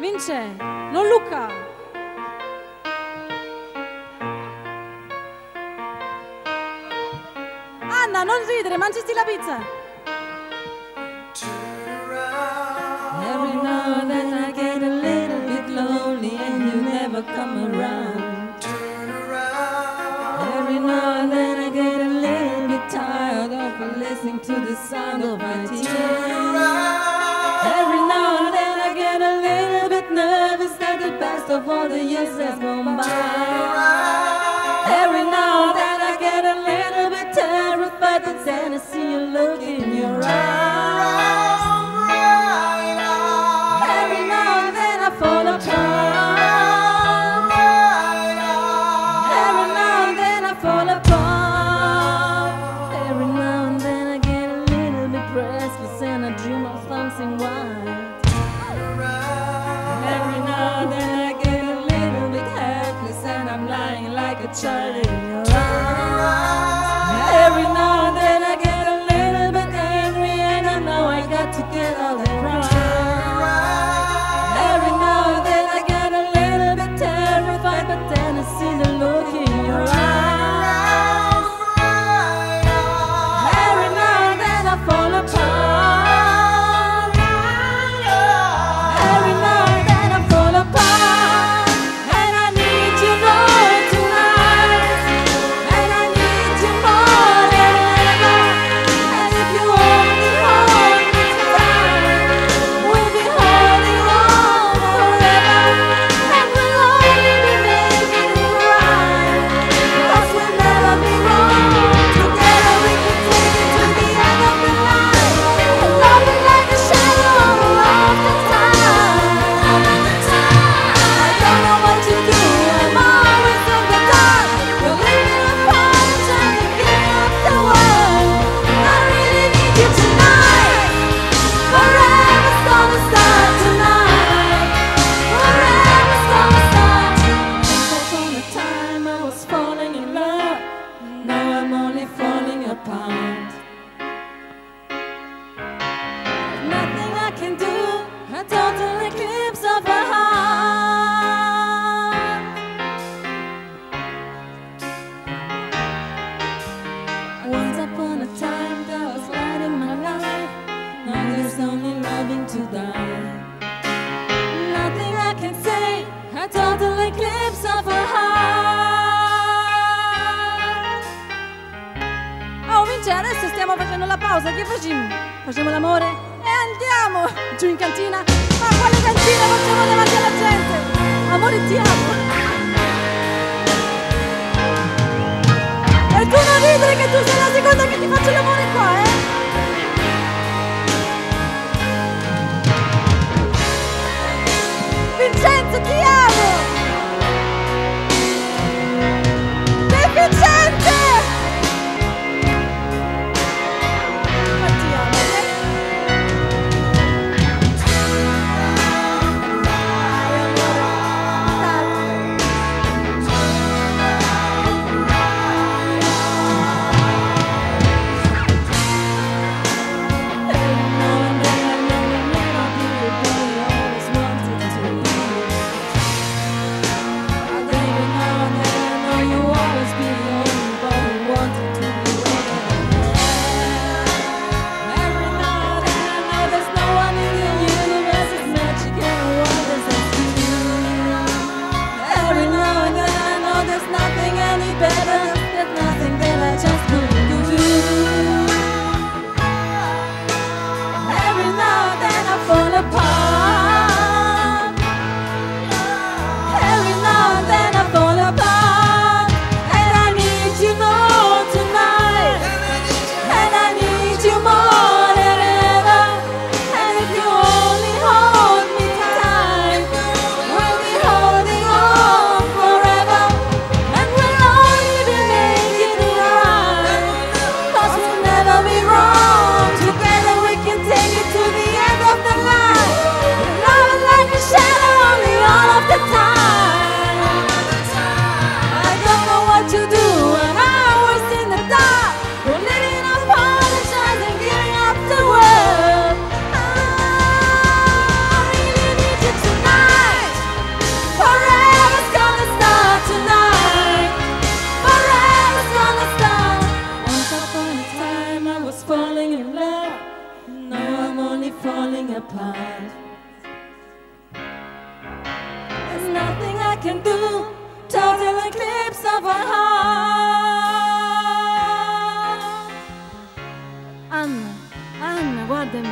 Vince, non Luca. Anna, non ridere, mangiati la pizza. Every now and then I get a little bit lonely and you never come around. Every now and then I get a little bit tired of listening to the sound of my tears. Of all the years that's gone by. Every now and then I get a little bit terrified, but then I see you look in your eyes. Every now and then I fall apart. Every now and then I fall apart. Every now and then I get a little bit restless and I dream of something wild. Pausa, che facciamo? Facciamo l'amore? E andiamo giù in cantina? Ma quale cantina facciamo davanti alla gente? Amore ti amo! E tu non ridere che tu sei la seconda che ti faccio l'amore qua, eh? apart. There's nothing I can do, total eclipse of a heart. Anna, Anna, what the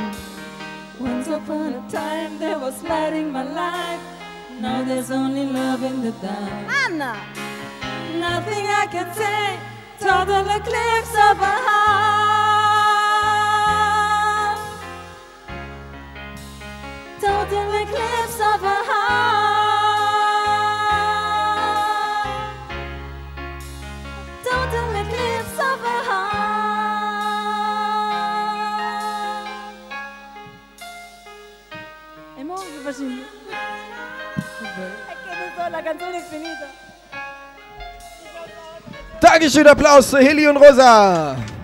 Once upon a time there was light in my life. Now there's only love in the dark. Anna! Nothing I can say, total eclipse of a heart. cliffs of her heart. Down to the cliffs of her heart. È molto facile. È che ne so, la canzone è finita. Dankeschön, Applaus zu Heli und Rosa.